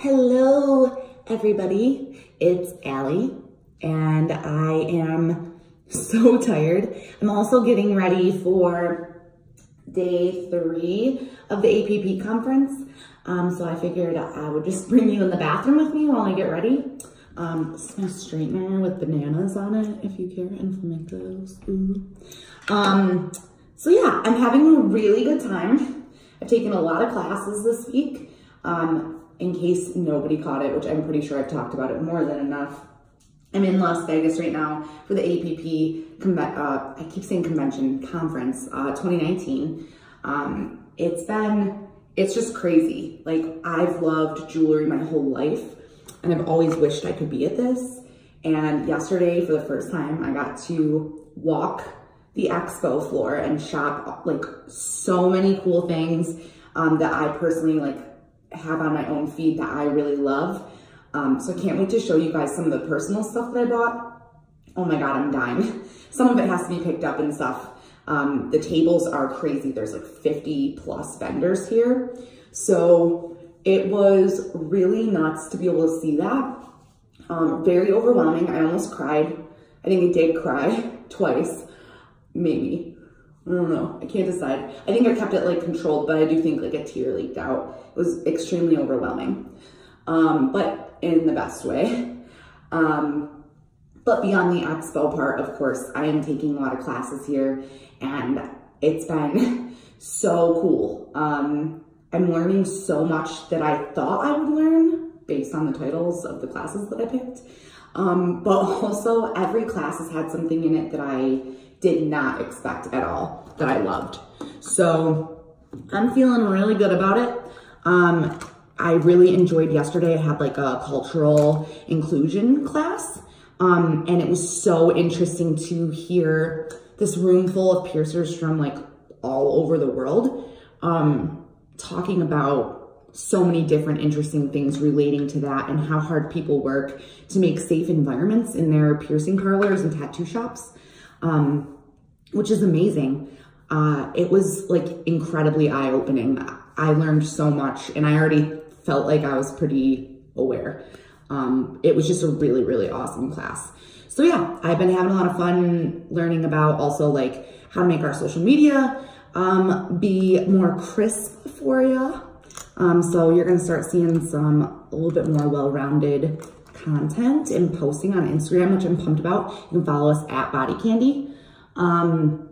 Hello, everybody. It's Allie, and I am so tired. I'm also getting ready for day three of the APP conference. Um, so I figured I would just bring you in the bathroom with me while I get ready. Um, my straightener with bananas on it, if you care, and flamingos. Um, so yeah, I'm having a really good time. I've taken a lot of classes this week. Um, in case nobody caught it, which I'm pretty sure I've talked about it more than enough. I'm in Las Vegas right now for the APP, uh, I keep saying convention, conference, uh, 2019. Um, it's been, it's just crazy. Like I've loved jewelry my whole life and I've always wished I could be at this. And yesterday, for the first time, I got to walk the expo floor and shop like so many cool things um, that I personally like have on my own feed that I really love. Um, so I can't wait to show you guys some of the personal stuff that I bought. Oh my God, I'm dying. some of it has to be picked up and stuff. Um, the tables are crazy. There's like 50 plus vendors here. So it was really nuts to be able to see that. Um, very overwhelming. I almost cried. I think I did cry twice, maybe. I don't know. I can't decide. I think I kept it like controlled, but I do think like a tear leaked out. It was extremely overwhelming, um, but in the best way. Um, but beyond the expo part, of course, I am taking a lot of classes here and it's been so cool. Um, I'm learning so much that I thought I would learn based on the titles of the classes that I picked. Um, but also every class has had something in it that I did not expect at all that I loved. So I'm feeling really good about it. Um, I really enjoyed yesterday. I had like a cultural inclusion class. Um, and it was so interesting to hear this room full of piercers from like all over the world um, talking about so many different interesting things relating to that and how hard people work to make safe environments in their piercing parlors and tattoo shops um, which is amazing. Uh, it was like incredibly eye-opening. I learned so much and I already felt like I was pretty aware. Um, it was just a really, really awesome class. So yeah, I've been having a lot of fun learning about also like how to make our social media um, be more crisp for you. Um, so you're gonna start seeing some a little bit more well-rounded content and posting on Instagram, which I'm pumped about. You can follow us at Body Candy. Um,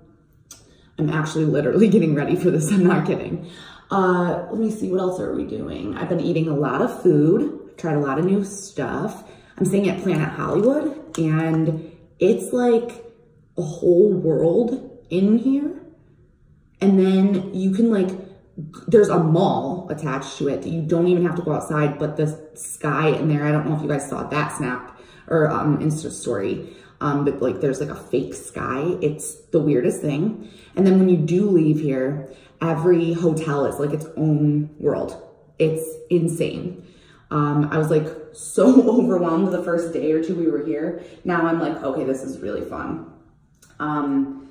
I'm actually literally getting ready for this. I'm not kidding. Uh, let me see, what else are we doing? I've been eating a lot of food, tried a lot of new stuff. I'm staying at Planet Hollywood and it's like a whole world in here. And then you can like, there's a mall attached to it you don't even have to go outside, but the sky in there, I don't know if you guys saw that snap or um, Insta story um, but like there's like a fake sky. It's the weirdest thing. And then when you do leave here, every hotel is like its own world. It's insane. Um, I was like so overwhelmed the first day or two we were here. Now I'm like, okay, this is really fun. Um,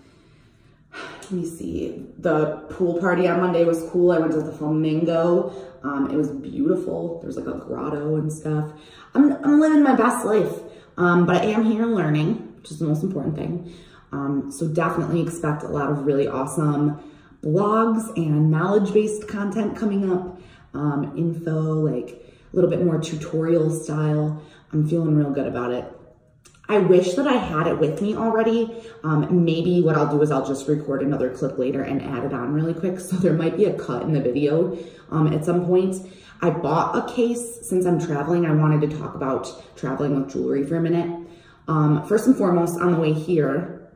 let me see. The pool party on Monday was cool. I went to the Flamingo. Um, it was beautiful. There's like a grotto and stuff. I'm, I'm living my best life. Um, but I am here learning, which is the most important thing. Um, so definitely expect a lot of really awesome blogs and knowledge-based content coming up, um, info, like a little bit more tutorial style. I'm feeling real good about it. I wish that I had it with me already. Um, maybe what I'll do is I'll just record another clip later and add it on really quick. So there might be a cut in the video um, at some point. I bought a case since I'm traveling. I wanted to talk about traveling with jewelry for a minute. Um, first and foremost, on the way here,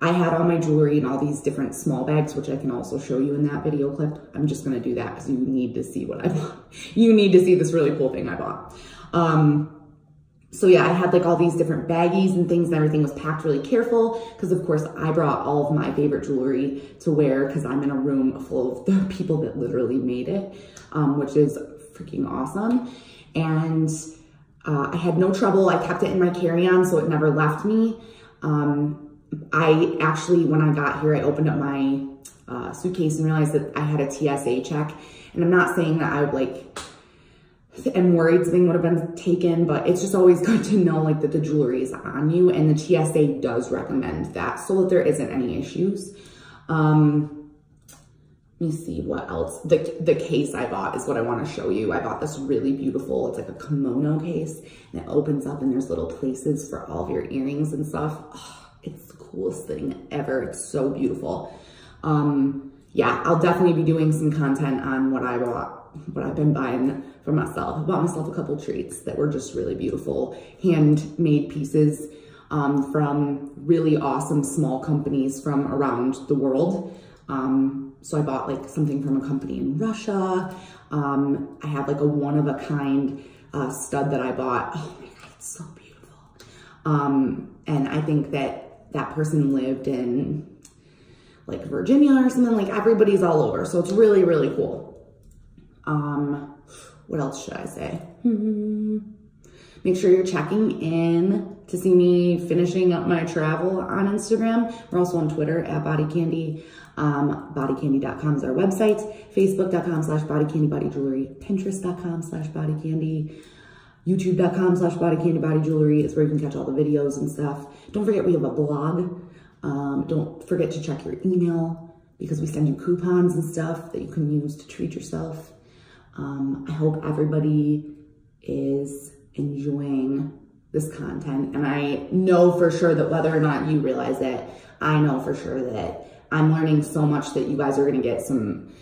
I had all my jewelry in all these different small bags, which I can also show you in that video clip. I'm just gonna do that because you need to see what I bought. You need to see this really cool thing I bought. So yeah, I had like all these different baggies and things and everything was packed really careful because of course I brought all of my favorite jewelry to wear because I'm in a room full of the people that literally made it, um, which is freaking awesome. And uh, I had no trouble. I kept it in my carry-on so it never left me. Um, I actually, when I got here, I opened up my uh, suitcase and realized that I had a TSA check. And I'm not saying that I would like am worried something would have been taken, but it's just always good to know like that the jewelry is on you and the TSA does recommend that so that there isn't any issues. Um, let me see what else. The, the case I bought is what I want to show you. I bought this really beautiful, it's like a kimono case and it opens up and there's little places for all of your earrings and stuff. Oh, it's the coolest thing ever. It's so beautiful. Um, yeah, I'll definitely be doing some content on what I bought, what I've been buying for myself. I bought myself a couple treats that were just really beautiful, handmade pieces um, from really awesome small companies from around the world. Um, so I bought like something from a company in Russia. Um, I have like a one of a kind uh, stud that I bought. Oh my God, it's so beautiful. Um, and I think that that person lived in like Virginia or something, like everybody's all over. So it's really, really cool. Um, what else should I say? Hmm. Make sure you're checking in to see me finishing up my travel on Instagram. We're also on Twitter at Body Candy. Um, bodycandy.com is our website. Facebook.com slash bodycandy Pinterest.com slash bodycandy. YouTube.com slash bodycandy is where you can catch all the videos and stuff. Don't forget we have a blog um, don't forget to check your email because we send you coupons and stuff that you can use to treat yourself. Um, I hope everybody is enjoying this content. And I know for sure that whether or not you realize it, I know for sure that I'm learning so much that you guys are gonna get some,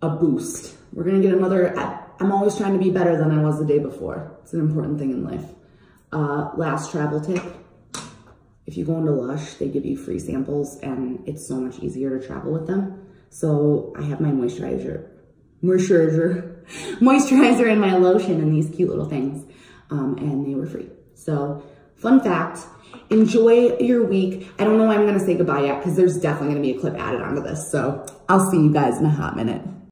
a boost. We're gonna get another, I'm always trying to be better than I was the day before. It's an important thing in life. Uh, last travel tip, if you go into Lush, they give you free samples and it's so much easier to travel with them. So I have my moisturizer, moisturizer, moisturizer and my lotion and these cute little things. Um, and they were free. So fun fact, enjoy your week. I don't know why I'm gonna say goodbye yet because there's definitely gonna be a clip added onto this. So I'll see you guys in a hot minute.